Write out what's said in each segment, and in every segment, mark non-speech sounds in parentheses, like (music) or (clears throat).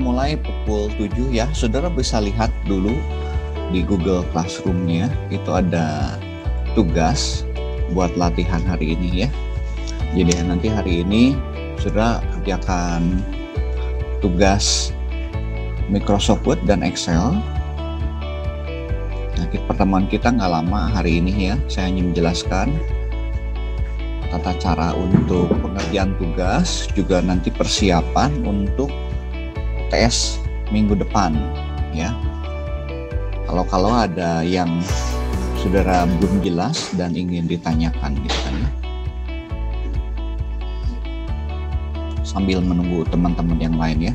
mulai pukul 7 ya. Saudara bisa lihat dulu di Google Classroom-nya itu ada tugas buat latihan hari ini ya. Jadi nanti hari ini sudah kerjakan tugas Microsoft Word dan Excel. Nah, pertemuan kita nggak lama hari ini ya. Saya hanya menjelaskan tata cara untuk pengerjaan tugas, juga nanti persiapan untuk tes minggu depan ya. Kalau-kalau ada yang saudara belum jelas dan ingin ditanyakan gitu ya. Sambil menunggu teman-teman yang lain ya.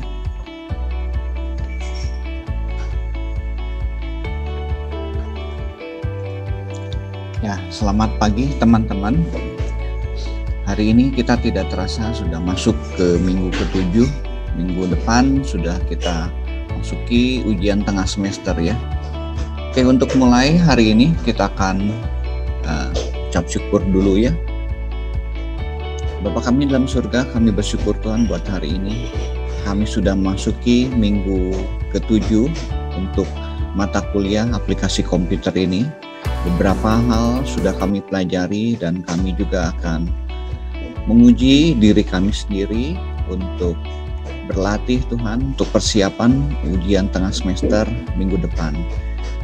Ya, selamat pagi teman-teman. Hari ini kita tidak terasa sudah masuk ke minggu ketujuh. Minggu depan sudah kita masuki ujian tengah semester ya. Oke, untuk mulai hari ini kita akan uh, ucap syukur dulu ya. Bapak kami dalam surga, kami bersyukur Tuhan buat hari ini. Kami sudah masuki minggu ketujuh untuk mata kuliah aplikasi komputer ini. Beberapa hal sudah kami pelajari dan kami juga akan menguji diri kami sendiri untuk berlatih Tuhan untuk persiapan ujian tengah semester minggu depan.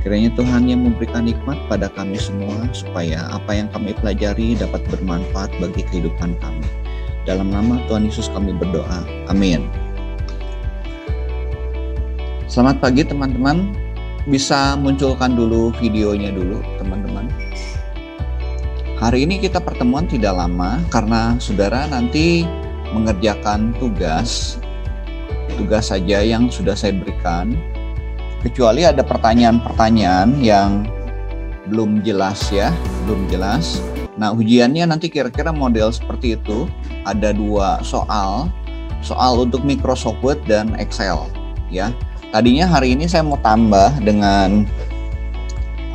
Kiranya Tuhan yang memberikan nikmat pada kami semua supaya apa yang kami pelajari dapat bermanfaat bagi kehidupan kami. Dalam nama Tuhan Yesus kami berdoa. Amin. Selamat pagi teman-teman. Bisa munculkan dulu videonya dulu teman-teman. Hari ini kita pertemuan tidak lama karena saudara nanti mengerjakan tugas tugas saja yang sudah saya berikan kecuali ada pertanyaan-pertanyaan yang belum jelas ya, belum jelas. Nah, ujiannya nanti kira-kira model seperti itu. Ada dua soal, soal untuk Microsoft Word dan Excel ya. Tadinya hari ini saya mau tambah dengan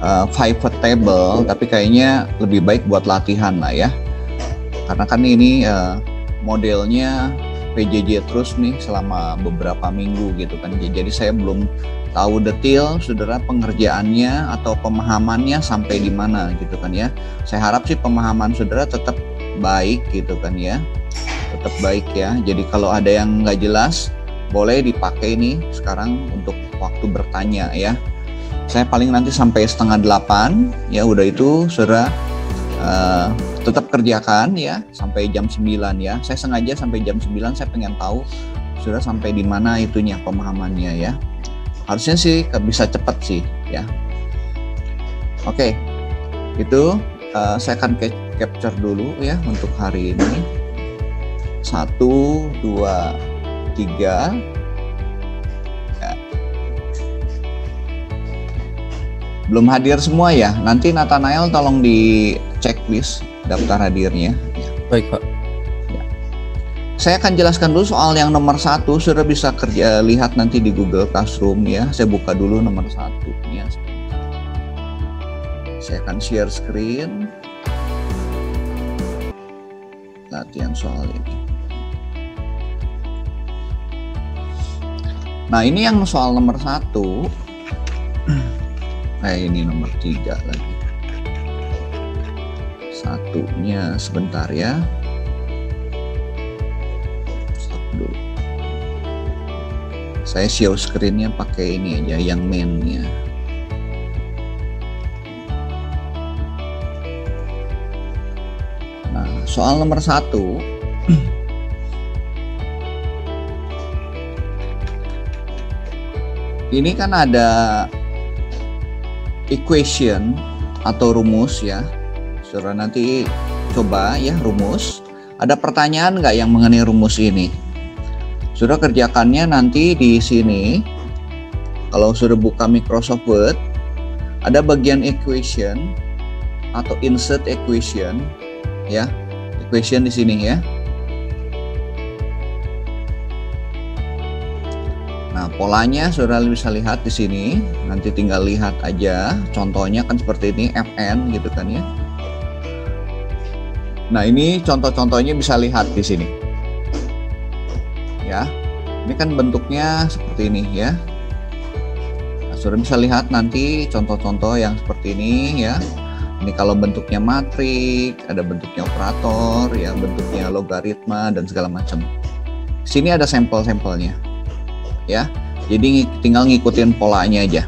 uh, pivot table tapi kayaknya lebih baik buat latihan lah ya karena kan ini uh, modelnya PJJ terus nih selama beberapa minggu gitu kan. Jadi saya belum tahu detail saudara pengerjaannya atau pemahamannya sampai di mana gitu kan ya. Saya harap sih pemahaman saudara tetap baik gitu kan ya. Tetap baik ya. Jadi kalau ada yang nggak jelas boleh dipakai nih sekarang untuk waktu bertanya ya. Saya paling nanti sampai setengah delapan. Ya udah itu saudara uh, tetap kerjakan ya sampai jam 9 ya. Saya sengaja sampai jam 9 saya pengen tahu sudah sampai di mana itunya pemahamannya ya. Harusnya sih bisa cepat sih ya. Oke itu uh, saya akan capture dulu ya untuk hari ini. Satu dua tiga. Belum hadir semua ya. Nanti Nathanael tolong di checklist daftar hadirnya. Baik Pak. Ya. Saya akan jelaskan dulu soal yang nomor satu. Sudah bisa kerja lihat nanti di Google Classroom ya. Saya buka dulu nomor satu ya. Saya akan share screen. Latihan soal ini. Nah ini yang soal nomor satu (clears throat) eh ini nomor tiga lagi satunya sebentar ya. Saya show screennya pakai ini aja yang mainnya. Nah soal nomor satu. (clears throat) Ini kan ada equation atau rumus ya. Saudara nanti coba ya rumus. Ada pertanyaan nggak yang mengenai rumus ini? Sudah kerjakannya nanti di sini. Kalau sudah buka Microsoft Word, ada bagian equation atau insert equation ya. Equation di sini ya. Nah, polanya saudara bisa lihat di sini. Nanti tinggal lihat aja. Contohnya kan seperti ini, FN gitu kan ya. Nah, ini contoh-contohnya bisa lihat di sini. Ya. Ini kan bentuknya seperti ini ya. Nah, sudah bisa lihat nanti contoh-contoh yang seperti ini ya. Ini kalau bentuknya matrik, ada bentuknya operator, ya bentuknya logaritma dan segala macam. Sini ada sampel-sampelnya. Ya. Jadi tinggal ngikutin polanya aja.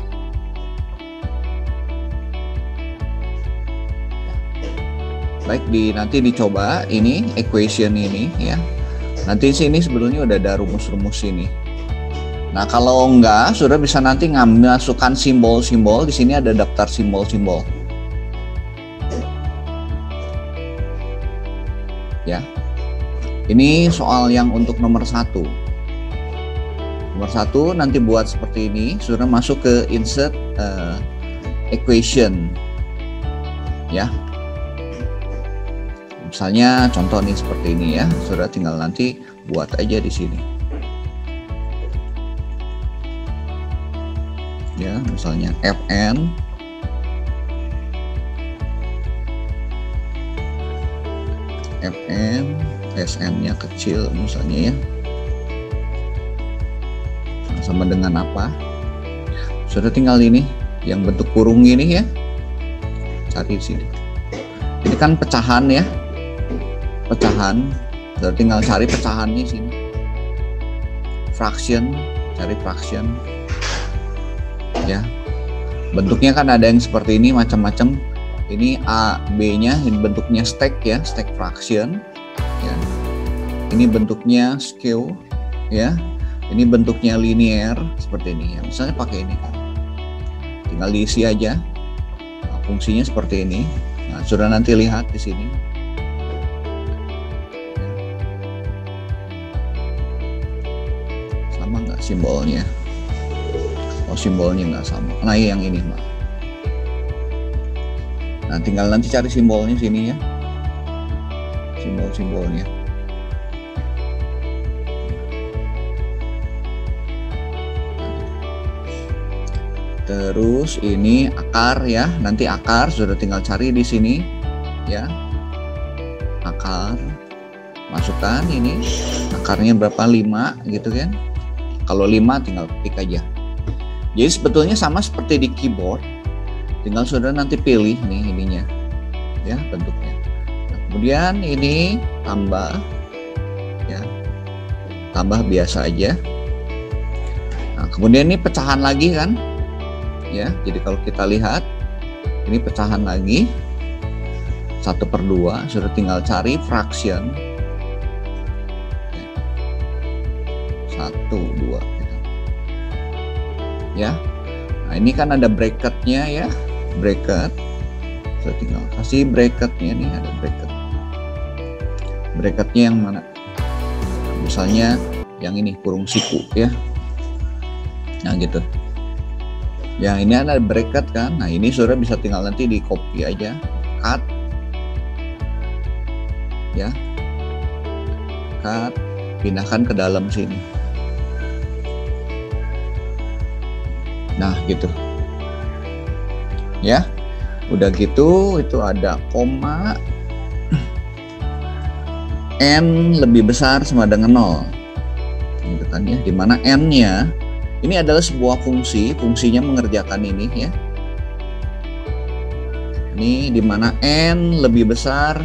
Baik di nanti dicoba ini equation ini ya. Nanti sini sebetulnya udah ada rumus-rumus ini. Nah kalau enggak, sudah bisa nanti ngambil masukkan simbol-simbol. Di sini ada daftar simbol-simbol. Ya, ini soal yang untuk nomor satu. Nomor satu nanti buat seperti ini, sudah masuk ke insert uh, equation. Ya, Misalnya contoh nih seperti ini ya, sudah tinggal nanti buat aja di sini. Ya, misalnya fn fn sn-nya kecil misalnya ya. Nah, sama dengan apa? Sudah tinggal ini yang bentuk kurung ini ya. Cari di sini. Ini kan pecahan ya, pecahan. Jadi tinggal cari pecahannya sini. Fraction cari fraction. Ya. Bentuknya kan ada yang seperti ini macam-macam. Ini A B nya ini bentuknya stack ya stack fraction. Ya. Ini bentuknya skew ya. Ini bentuknya linear seperti ini. Ya misalnya pakai ini. Kan tinggal diisi aja. Nah, fungsinya seperti ini. Nah sudah nanti lihat di sini simbolnya. Oh simbolnya nggak sama. Nah yang ini mah nah tinggal nanti cari simbolnya sini ya. Simbol-simbolnya. Terus ini akar ya. Nanti akar sudah tinggal cari di sini ya. Akar. Masukkan ini. Akarnya berapa? 5 gitu kan kalau 5 tinggal klik aja. Jadi sebetulnya sama seperti di keyboard, tinggal saudara nanti pilih nih ininya, ya bentuknya. Nah, kemudian ini tambah, ya tambah biasa aja. Nah, kemudian ini pecahan lagi kan, ya. Jadi kalau kita lihat, ini pecahan lagi, satu per dua, sudah tinggal cari fraction satu dua gitu. ya. Nah ini kan ada bracketnya ya. Bracket. Saya tinggal kasih bracketnya nih ada bracket. Bracketnya yang mana? Misalnya yang ini kurung siku ya. Nah gitu. Yang ini ada bracket kan? Nah ini sudah bisa tinggal nanti di copy aja. Cut. Ya. Cut. Pindahkan ke dalam sini Nah, gitu. Ya. Udah gitu itu ada koma n lebih besar sama dengan 0. Gitu kan ya. Di mana n-nya ini adalah sebuah fungsi, fungsinya mengerjakan ini ya. Ini di mana n lebih besar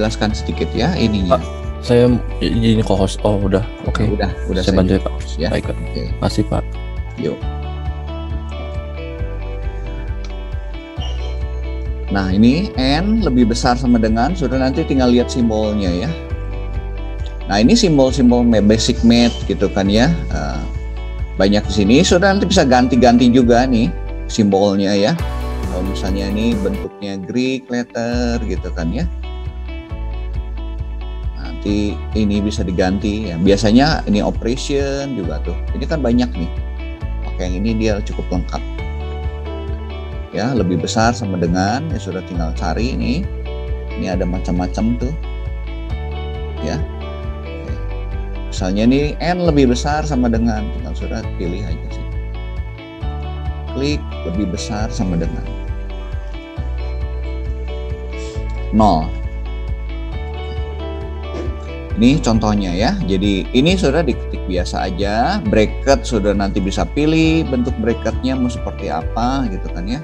Saya jelaskan sedikit ya ininya. Pak, saya ini co-host. Oh, udah. Oke. Okay. Udah, udah saya, bantu ya, Pak. Ya. Baik, Pak. Okay. Masih, Pak. Yuk. Nah, ini N lebih besar sama dengan, sudah nanti tinggal lihat simbolnya ya. Nah, ini simbol-simbol basic math gitu kan ya. Uh, banyak di sini, sudah nanti bisa ganti-ganti juga nih simbolnya ya. Kalau misalnya ini bentuknya Greek letter gitu kan ya nanti ini bisa diganti. Ya, biasanya ini operation juga tuh. Ini kan banyak nih. Pakai yang ini dia cukup lengkap. Ya, lebih besar sama dengan ya sudah tinggal cari ini. Ini ada macam-macam tuh. Ya. Misalnya ini n lebih besar sama dengan tinggal sudah pilih aja sih. Klik lebih besar sama dengan 0 Nih contohnya ya. Jadi ini sudah diketik biasa aja. Bracket sudah nanti bisa pilih bentuk bracketnya mau seperti apa gitu kan ya.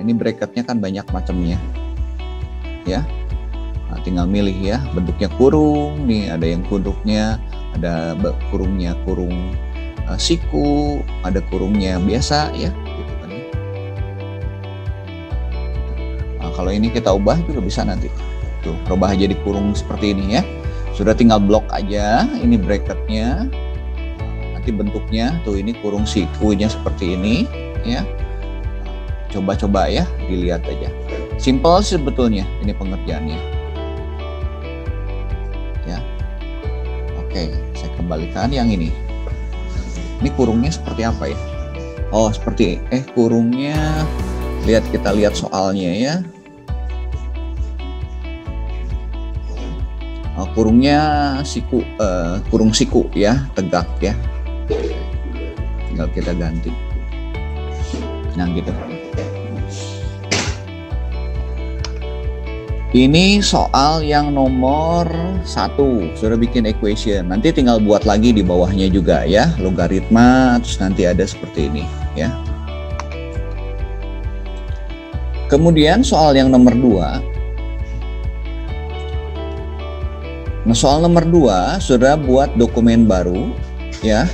Ini bracketnya kan banyak macamnya. Ya. Nah, tinggal milih ya bentuknya kurung nih ada yang kurungnya ada kurungnya kurung uh, siku ada kurungnya biasa ya, gitu kan ya. Nah, kalau ini kita ubah juga bisa nanti tuh berubah jadi kurung seperti ini ya. Sudah tinggal blok aja ini bracketnya. Nanti bentuknya tuh ini kurung sikunya seperti ini ya. Coba-coba ya dilihat aja. Simple sebetulnya ini pengerjaannya. Ya. Oke saya kembalikan yang ini. Ini kurungnya seperti apa ya? Oh seperti eh kurungnya lihat kita lihat soalnya ya kurungnya siku uh, kurung siku ya tegak ya. Tinggal kita ganti. Nah gitu. Ini soal yang nomor satu. Sudah bikin equation. Nanti tinggal buat lagi di bawahnya juga ya logaritma terus nanti ada seperti ini ya. Kemudian soal yang nomor dua Nah, soal nomor 2 sudah buat dokumen baru ya.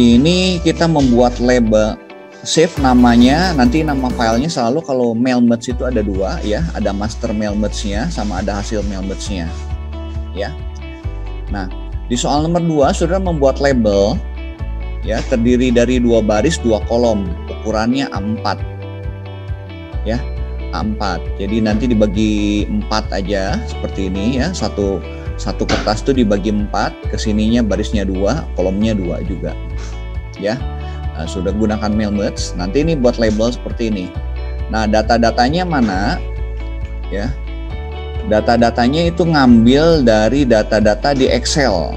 Ini kita membuat label save namanya nanti nama filenya selalu kalau mail merge itu ada dua ya. Ada master mail merge-nya sama ada hasil mail merge-nya ya. Nah di soal nomor 2 sudah membuat label ya terdiri dari dua baris dua kolom ukurannya A4 ya A4. Jadi nanti dibagi empat aja seperti ini ya. Satu satu kertas tuh dibagi empat, ke sininya barisnya dua, kolomnya dua juga. Ya, nah, sudah gunakan mail merge. Nanti ini buat label seperti ini. Nah, data-datanya mana? Ya, data-datanya itu ngambil dari data-data di Excel.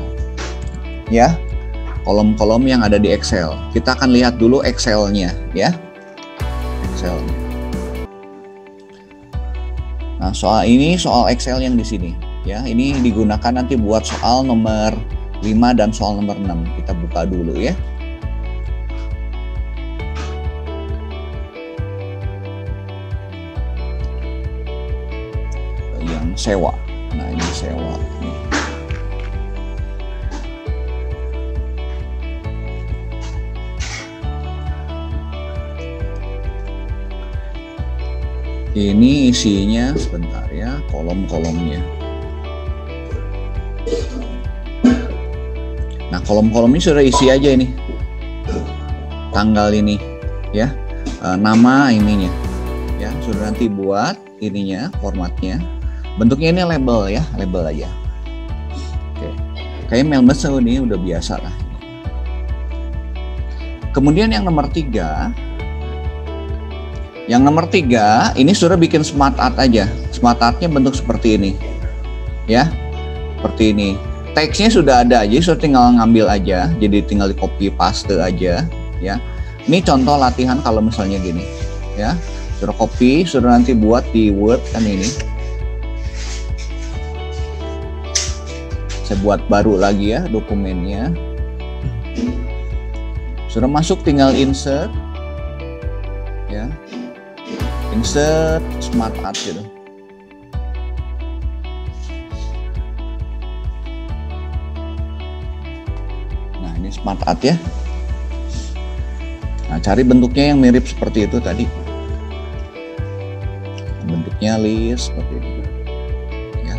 Ya, kolom-kolom yang ada di Excel. Kita akan lihat dulu Excelnya, ya. Excelnya. Nah, soal ini soal Excel yang di sini ya. Ini digunakan nanti buat soal nomor 5 dan soal nomor 6. Kita buka dulu ya. Yang sewa. Nah, ini sewa. Nih. Ini isinya sebentar ya, kolom-kolomnya. Nah, kolom-kolom ini sudah isi aja ini. Tanggal ini ya. E, nama ininya. Ya, sudah nanti buat ininya, formatnya. Bentuknya ini label ya, label aja. Oke. Kayak mail message ini udah biasa lah. Kemudian yang nomor tiga, yang nomor tiga, ini sudah bikin smart art aja. Smart artnya bentuk seperti ini, ya, seperti ini. Teksnya sudah ada aja, sudah tinggal ngambil aja. Jadi tinggal di copy paste aja, ya. Ini contoh latihan kalau misalnya gini, ya. Sudah copy, sudah nanti buat di Word kan ini. Saya buat baru lagi ya dokumennya. Sudah masuk, tinggal insert, ya insert smart art gitu. Nah ini smart art ya. Nah cari bentuknya yang mirip seperti itu tadi. Bentuknya list seperti ini. Ya.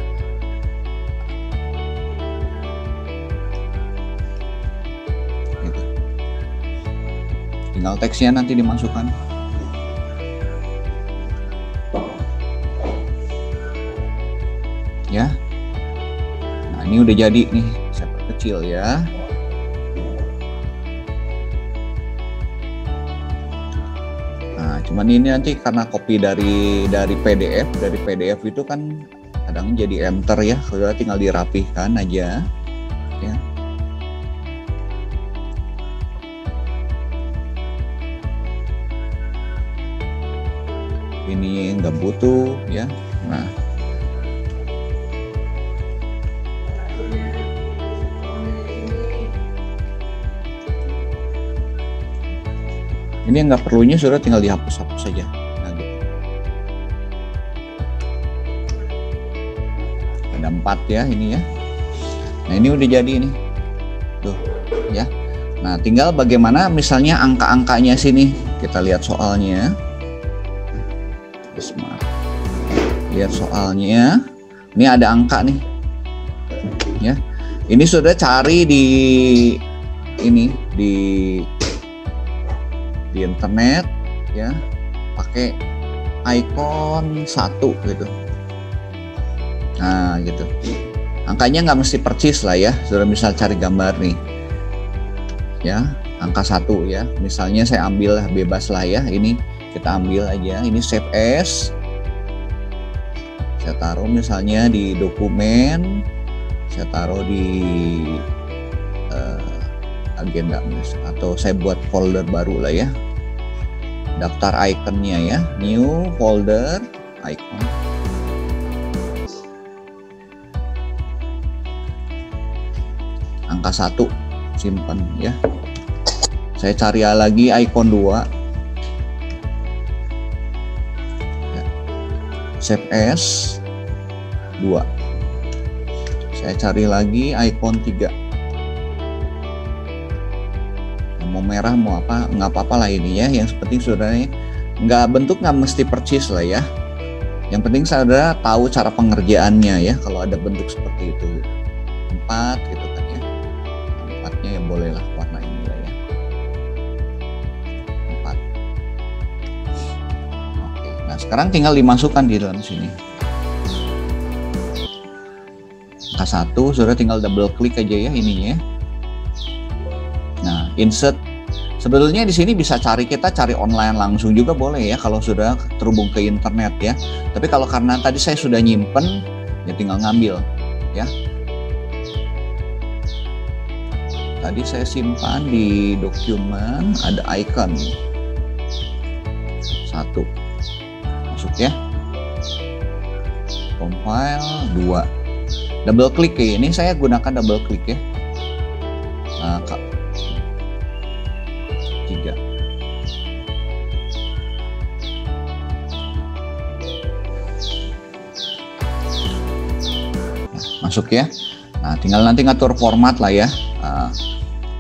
Gitu. tinggal teksnya nanti dimasukkan ini udah jadi nih saya perkecil ya. Cuman ini nanti karena copy dari dari PDF, dari PDF itu kan kadang jadi enter ya, saudara tinggal dirapihkan aja, ya. Ini nggak butuh ya, nah Ini nggak perlunya sudah tinggal dihapus-hapus saja. Nah, gitu. Ada empat ya ini ya. Nah ini udah jadi ini. Tuh ya. Nah tinggal bagaimana misalnya angka-angkanya sini. Kita lihat soalnya. Lihat soalnya. Ini ada angka nih. Ya. Ini sudah cari di ini di di internet ya pakai icon satu gitu. Nah gitu. Angkanya nggak mesti percis lah ya sudah misal cari gambar nih. Ya angka satu ya. Misalnya saya ambil bebas lah ya ini kita ambil aja. Ini save as. Saya taruh misalnya di dokumen saya taruh di uh, agenda atau saya buat folder baru lah ya. Daftar ikonnya ya. New folder icon. Angka satu simpan ya. Saya cari lagi icon 2 ya. save as 2 saya cari lagi icon 3 merah mau apa nggak apa-apa lah ini ya. Yang penting saudara nggak bentuk nggak mesti percis lah ya. Yang penting saudara tahu cara pengerjaannya ya kalau ada bentuk seperti itu. Empat gitu kan ya. Empatnya ya bolehlah warna ini lah ya. Empat. Oke nah sekarang tinggal dimasukkan di dalam sini. Angka satu saudara tinggal double klik aja ya ininya. Ya Nah, insert sebetulnya di sini bisa cari kita cari online langsung juga boleh ya kalau sudah terhubung ke internet ya. Tapi kalau karena tadi saya sudah nyimpen ya tinggal ngambil ya. Tadi saya simpan di dokumen ada icon. Satu. Masuk ya. Compile dua. Double klik ya. Ini saya gunakan double klik ya. Nah, tiga. Nah, masuk ya. Nah, tinggal nanti ngatur format lah ya. Uh,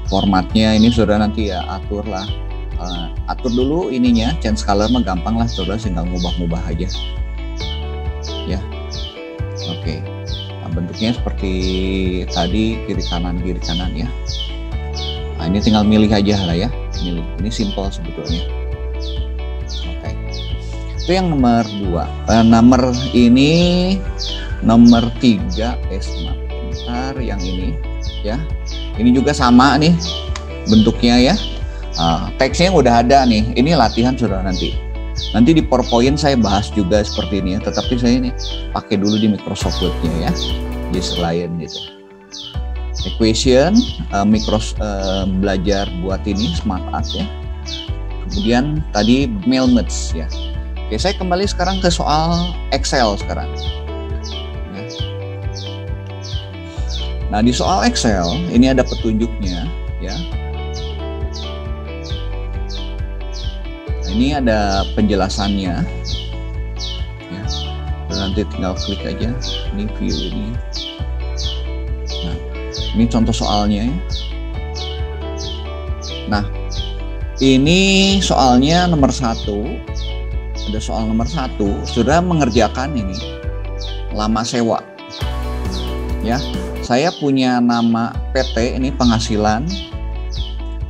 formatnya ini sudah nanti ya atur lah. Uh, atur dulu ininya, change color mah gampang lah, sudah tinggal ngubah-ngubah aja. Ya, oke. Okay. Nah, bentuknya seperti tadi kiri kanan kiri kanan ya. Nah, ini tinggal milih aja lah ya milih. Ini simple sebetulnya. Oke. Okay. Itu yang nomor dua. Uh, nomor ini nomor tiga Esma. Bentar yang ini ya. Ini juga sama nih bentuknya ya. Uh, teksnya udah ada nih. Ini latihan sudah nanti. Nanti di PowerPoint saya bahas juga seperti ini ya. Tetapi saya ini pakai dulu di Microsoft Word-nya ya. Di selain gitu equation uh, mikro uh, belajar buat ini smart art ya. Kemudian tadi mail merge ya. Oke saya kembali sekarang ke soal Excel sekarang. Ya. nah di soal Excel ini ada petunjuknya ya. Ini ada penjelasannya. Ya. Nanti tinggal klik aja ini view ini ini contoh soalnya ya. Nah, ini soalnya nomor satu. Ada soal nomor satu. Sudah mengerjakan ini lama sewa. Ya, saya punya nama PT ini penghasilan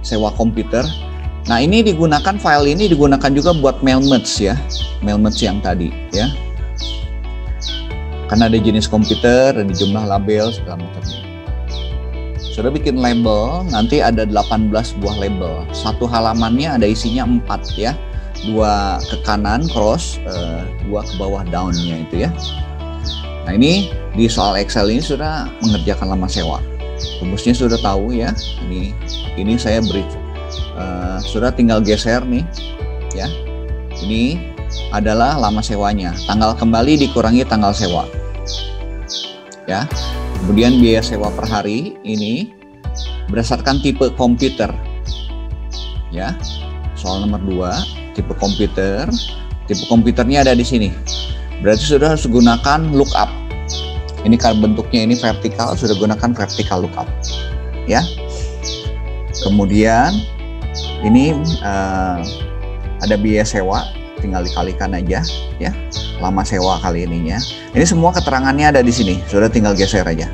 sewa komputer. Nah ini digunakan file ini digunakan juga buat mail merge ya, mail merge yang tadi ya. Karena ada jenis komputer, ada jumlah label segala macamnya sudah bikin label, nanti ada 18 buah label. Satu halamannya ada isinya 4 ya. dua ke kanan cross, uh, dua ke bawah downnya itu ya. Nah ini di soal Excel ini sudah mengerjakan lama sewa. Rumusnya sudah tahu ya. Ini ini saya beri uh, sudah tinggal geser nih ya. Ini adalah lama sewanya. Tanggal kembali dikurangi tanggal sewa. Ya. Kemudian biaya sewa per hari ini berdasarkan tipe komputer. Ya. Soal nomor 2, tipe komputer. Tipe komputernya ada di sini. Berarti sudah harus gunakan lookup. Ini kan bentuknya ini vertikal, sudah gunakan vertikal lookup. Ya. Kemudian ini uh, ada biaya sewa, tinggal dikalikan aja ya. Lama sewa kali ininya. Ini semua keterangannya ada di sini, sudah tinggal geser aja.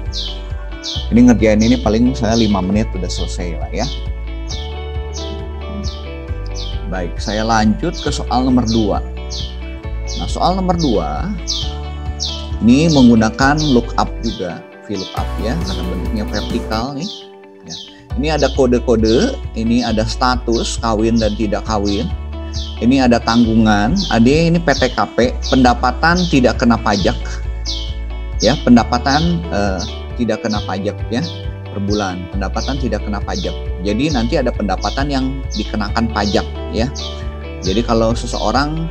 Ini ngerjain ini paling saya 5 menit udah selesai lah ya. Baik, saya lanjut ke soal nomor 2. Nah, soal nomor 2 ini menggunakan lookup juga, VLOOKUP ya, karena bentuknya vertikal nih. Ya. Ini ada kode-kode, ini ada status kawin dan tidak kawin. Ini ada tanggungan, ada ini PTKP, pendapatan tidak kena pajak. Ya, pendapatan eh, tidak kena pajak ya per bulan. Pendapatan tidak kena pajak. Jadi nanti ada pendapatan yang dikenakan pajak ya. Jadi kalau seseorang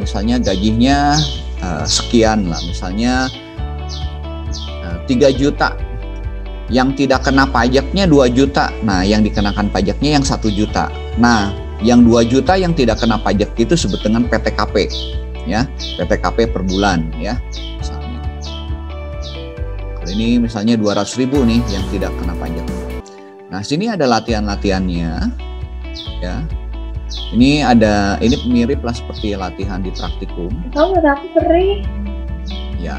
misalnya gajinya uh, sekian lah, misalnya eh, 3 juta yang tidak kena pajaknya 2 juta. Nah, yang dikenakan pajaknya yang satu juta. Nah, yang 2 juta yang tidak kena pajak itu sebut dengan PTKP ya, PTKP per bulan ya. Misalnya. Kalau ini misalnya 200 ribu nih yang tidak kena pajak. Nah, sini ada latihan-latihannya ya. Ini ada ini mirip lah seperti latihan di praktikum. Kamu aku perih. Ya.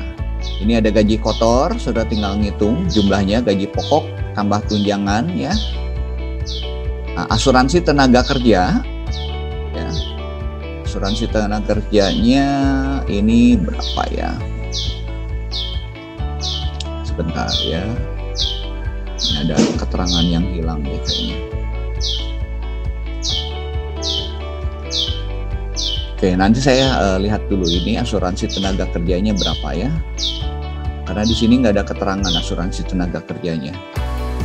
Ini ada gaji kotor, sudah tinggal ngitung jumlahnya gaji pokok tambah tunjangan ya. Nah, asuransi tenaga kerja ya. Asuransi tenaga kerjanya ini berapa ya? Sebentar ya. Ini ada keterangan yang hilang ya kayaknya. Oke, nanti saya uh, lihat dulu ini asuransi tenaga kerjanya berapa ya. Karena di sini nggak ada keterangan asuransi tenaga kerjanya.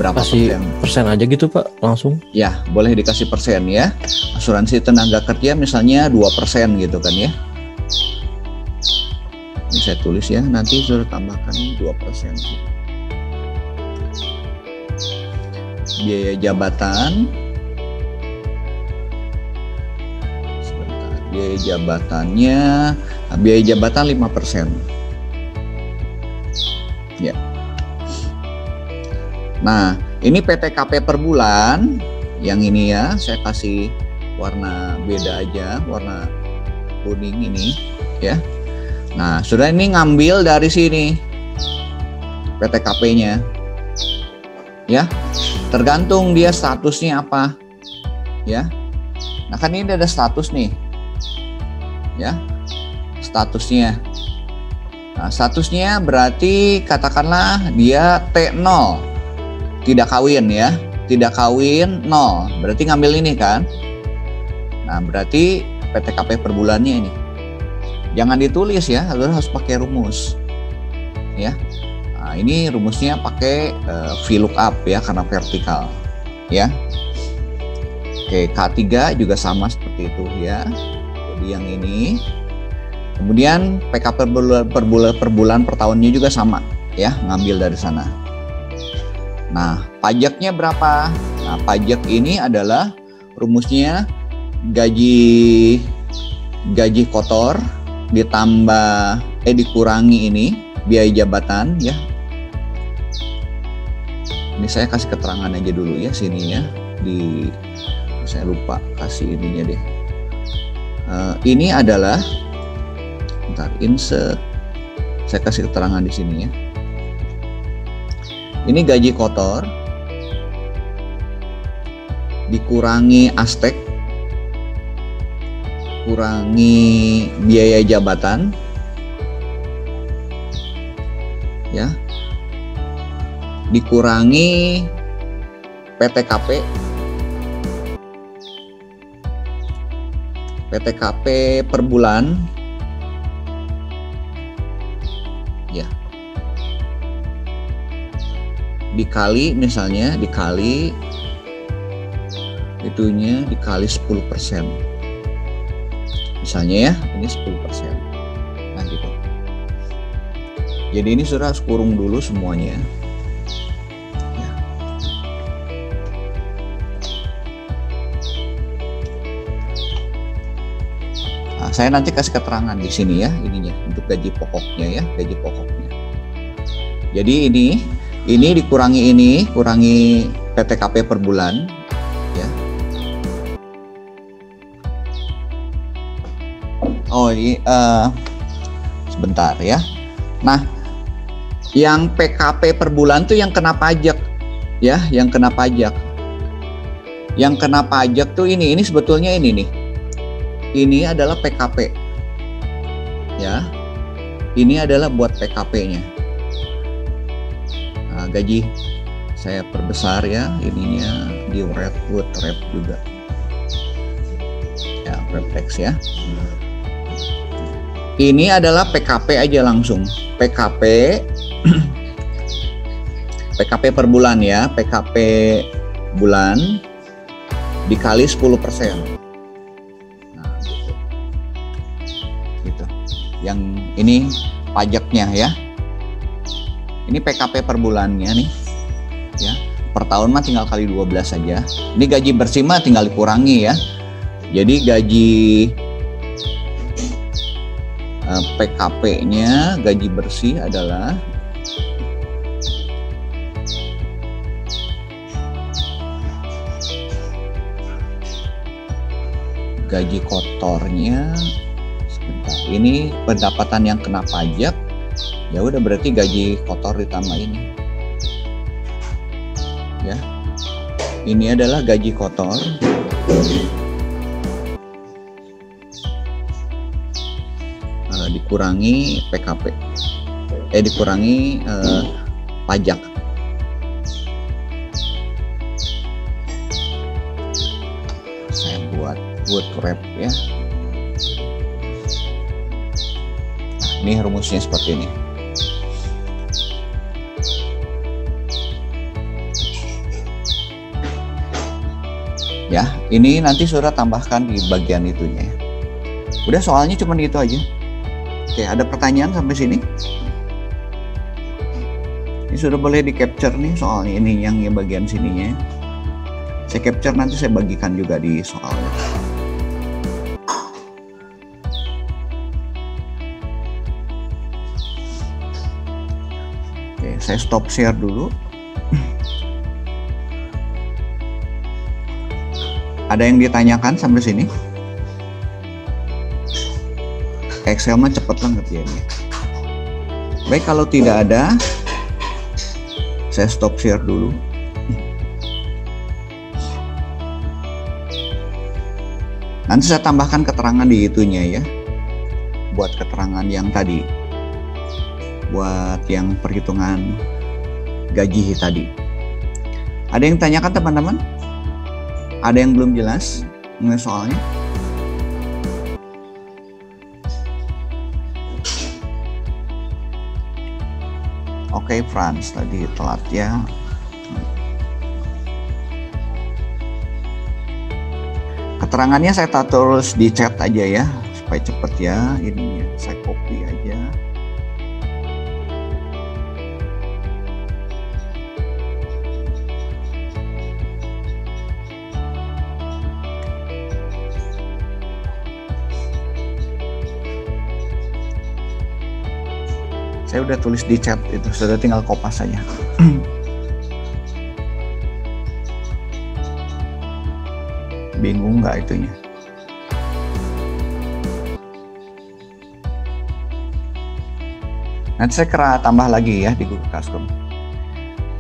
Berapa Kasih persen? persen aja gitu Pak, langsung? Ya, boleh dikasih persen ya. Asuransi tenaga kerja misalnya dua persen gitu kan ya. Ini saya tulis ya, nanti sudah tambahkan dua persen. Biaya jabatan biaya jabatannya biaya jabatan 5% ya nah ini PTKP per bulan yang ini ya saya kasih warna beda aja warna kuning ini ya. Nah sudah ini ngambil dari sini PTKP nya ya tergantung dia statusnya apa ya. Nah kan ini ada status nih ya statusnya. Nah, statusnya berarti katakanlah dia T0 tidak kawin ya, tidak kawin 0. Berarti ngambil ini kan? Nah, berarti PTKP per bulannya ini. Jangan ditulis ya, harus pakai rumus. Ya. Nah, ini rumusnya pakai uh, VLOOKUP ya karena vertikal. Ya. Oke, K3 juga sama seperti itu ya yang ini. Kemudian PK per bulan, per bulan per bulan per tahunnya juga sama ya, ngambil dari sana. Nah, pajaknya berapa? Nah, pajak ini adalah rumusnya gaji gaji kotor ditambah eh dikurangi ini biaya jabatan ya. Ini saya kasih keterangan aja dulu ya sini ya di saya lupa kasih ininya deh uh, ini adalah bentar insert saya kasih keterangan di sini ya ini gaji kotor. Dikurangi aspek kurangi biaya jabatan. Ya. Dikurangi PTKP PTKP per bulan dikali misalnya dikali itunya dikali 10% misalnya ya ini 10% nah gitu. Jadi ini sudah harus kurung dulu semuanya. Ya. nah, saya nanti kasih keterangan di sini ya ininya untuk gaji pokoknya ya gaji pokoknya. Jadi ini ini dikurangi ini kurangi PTKP per bulan ya. Oh ini uh, sebentar ya. Nah yang PKP per bulan tuh yang kena pajak ya yang kena pajak. Yang kena pajak tuh ini ini sebetulnya ini nih. Ini adalah PKP ya. Ini adalah buat PKP-nya nah, gaji saya perbesar ya ininya di Redwood Rep juga. Ya Replex ya. Ini adalah PKP aja langsung. PKP PKP (clears throat) per bulan ya. PKP bulan dikali 10 persen. Nah gitu. Yang ini pajaknya ya ini PKP per bulannya nih. Ya per tahun mah tinggal kali 12 saja ini gaji bersih mah tinggal dikurangi ya. Jadi gaji eh, PKP-nya gaji bersih adalah gaji kotornya sebentar ini pendapatan yang kena pajak ya udah berarti gaji kotor ditambah ini. Ya. Ini adalah gaji kotor. Uh, dikurangi PKP eh dikurangi uh, pajak. Saya buat wood wrap ya. Nah, ini rumusnya seperti ini ya ini nanti sudah tambahkan di bagian itunya. Ya. udah soalnya cuma gitu aja. Oke ada pertanyaan sampai sini? Ini sudah boleh di capture nih soalnya ini yang, yang bagian sininya. Saya capture nanti saya bagikan juga di soalnya. Oke saya stop share dulu Ada yang ditanyakan sampai sini? Excel mah cepet banget ya ini. Baik kalau tidak ada, saya stop share dulu. Nanti saya tambahkan keterangan di itunya ya. Buat keterangan yang tadi. Buat yang perhitungan gaji tadi. Ada yang tanyakan teman-teman? Ada yang belum jelas mengenai soalnya? Oke, okay, Franz tadi telat ya. Keterangannya saya terus di chat aja ya, supaya cepet ya. Ini saya udah tulis di chat itu sudah tinggal kopas saja. (clears throat) Bingung nggak itunya? Nanti saya kira tambah lagi ya di Google Classroom.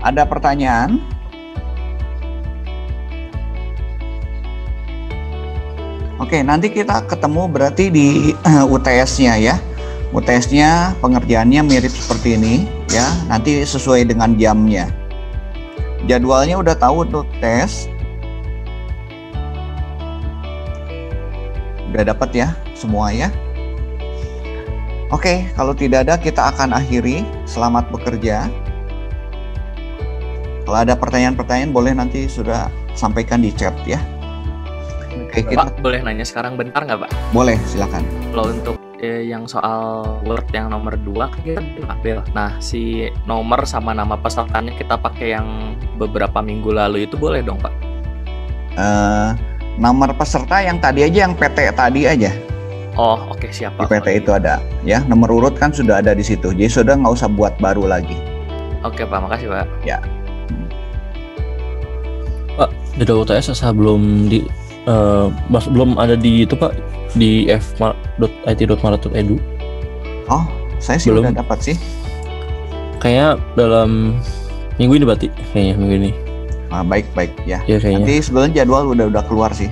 Ada pertanyaan? Oke, nanti kita ketemu berarti di (clears throat) UTS-nya ya. UTS-nya pengerjaannya mirip seperti ini ya, nanti sesuai dengan jamnya. Jadwalnya udah tahu untuk tes. Udah dapat ya semua ya? Oke, kalau tidak ada kita akan akhiri. Selamat bekerja. Kalau ada pertanyaan-pertanyaan boleh nanti sudah sampaikan di chat ya. Oke, kita Pak, boleh nanya sekarang bentar nggak Pak? boleh silakan. Kalau untuk eh, yang soal Word yang nomor 2 kan kita diambil. Nah, si nomor sama nama pesertanya kita pakai yang beberapa minggu lalu itu boleh dong Pak? Eh, nomor peserta yang tadi aja yang PT tadi aja Oh, oke siap di Pak. PT itu ada ya nomor urut kan sudah ada di situ jadi sudah nggak usah buat baru lagi Oke Pak, makasih Pak. Jadwal UTS saya belum di eh, mas belum ada di itu pak di f.it.maret.edu oh saya sih Belum. udah dapat sih. Kayaknya dalam minggu ini berarti kayaknya minggu ini. Nah, baik baik ya. Ya kayaknya. Nanti sebenarnya jadwal udah udah keluar sih.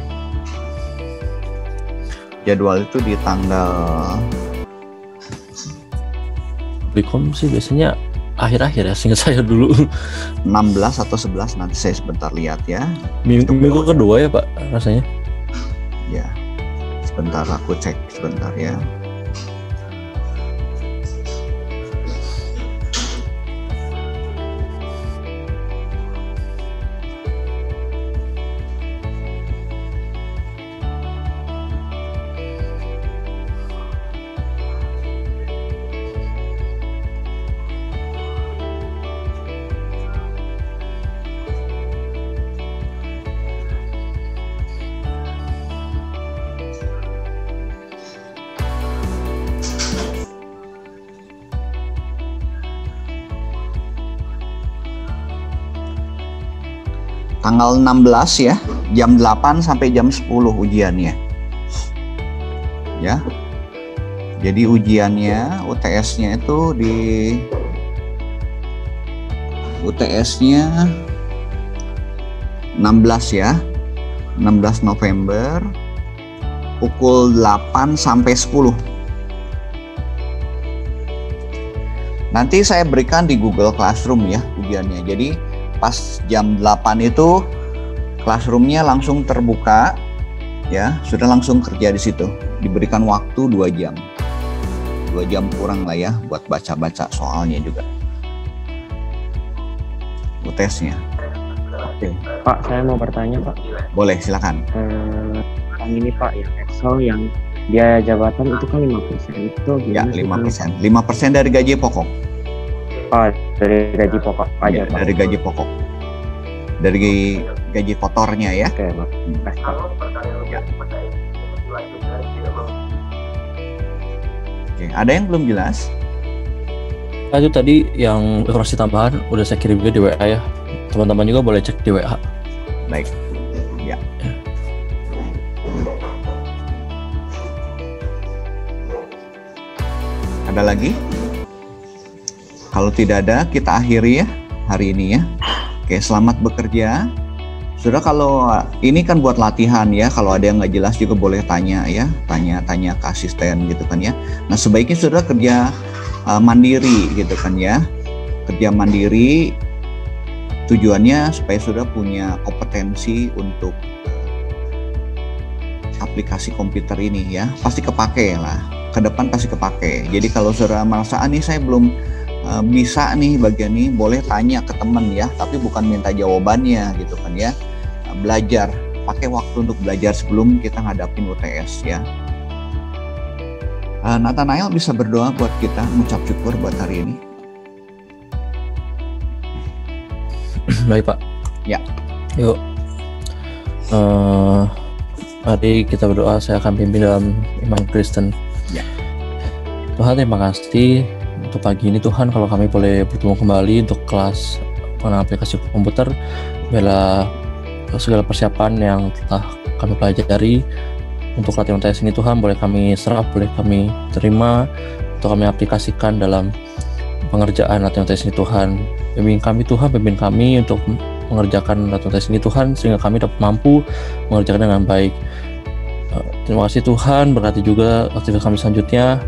Jadwal itu di tanggal Bikom sih biasanya akhir-akhir ya seingat saya dulu. 16 atau 11 nanti saya sebentar lihat ya. Minggu, minggu kedua ya pak rasanya. Ya sebentar aku cek sebentar ya tanggal 16 ya jam 8 sampai jam 10 ujiannya. Ya. Jadi ujiannya UTS-nya itu di UTS-nya 16 ya 16 November pukul 8 sampai 10 nanti saya berikan di Google Classroom ya ujiannya. Jadi pas jam 8 itu classroomnya langsung terbuka ya sudah langsung kerja di situ. Diberikan waktu dua jam. Dua jam kurang lah ya buat baca-baca soalnya juga. UTS-nya Oke, Pak, saya mau bertanya, Pak. boleh silakan. Eh, yang ini, Pak, yang Excel yang biaya jabatan itu kan 5% itu ya gimana? 5% 5% dari gaji pokok. Oh, dari gaji pokok aja, Ya, Pak. dari gaji pokok. Dari gaji kotornya ya. Oke, Pak. Kasih, Pak. Oke, ada yang belum jelas? Nah, itu tadi yang informasi tambahan udah saya kirim juga di WA ya. Teman-teman juga boleh cek di WA baik. Ya. Ada lagi kalau tidak ada kita akhiri ya hari ini ya. Oke selamat bekerja. Sudah kalau ini kan buat latihan ya. Kalau ada yang nggak jelas juga boleh tanya ya. Tanya tanya ke asisten gitu kan ya. Nah sebaiknya sudah kerja uh, mandiri gitu kan ya. Kerja mandiri tujuannya supaya sudah punya kompetensi untuk eh, aplikasi komputer ini ya. Pasti kepake lah. Ke depan pasti kepake. Jadi kalau saudara merasa ah, nih saya belum eh, bisa nih bagian ini boleh tanya ke teman ya tapi bukan minta jawabannya gitu kan ya. Nah, belajar pakai waktu untuk belajar sebelum kita ngadapin UTS ya. Eh, Nathanael bisa berdoa buat kita mengucap syukur buat hari ini. (clears throat) Baik pak. Ya. yuk. Eh, mari kita berdoa saya akan pimpin dalam iman Kristen. Ya. Tuhan terima kasih untuk pagi ini Tuhan kalau kami boleh bertemu kembali untuk kelas pengenal aplikasi komputer bela segala persiapan yang telah kami pelajari. Untuk latihan tes ini Tuhan boleh kami serap boleh kami terima untuk kami aplikasikan dalam pengerjaan latihan tes ini Tuhan. Bimbing kami Tuhan, pimpin kami untuk mengerjakan latihan tes ini Tuhan sehingga kami dapat mampu mengerjakan dengan baik. Eh, Terima kasih Tuhan, berkati juga aktivitas kami selanjutnya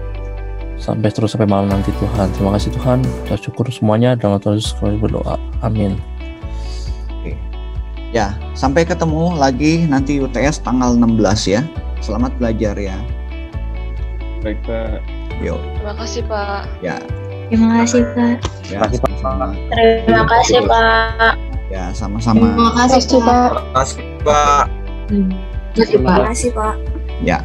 sampai terus sampai malam nanti Tuhan. Terima kasih Tuhan, kita syukur semuanya dalam Tuhan Yesus kami berdoa. Amin. Ya, sampai ketemu lagi nanti UTS tanggal 16 ya. Selamat belajar ya. Baik Pak. Yuk. Terima kasih Pak. Ya. Terima kasih Pak. Ya, Terima kasih, Pak. sama-sama. Terima kasih Pak. Ya, sama-sama. kasih Pak. Makasih Pak. Terima kasih Pak. Ya.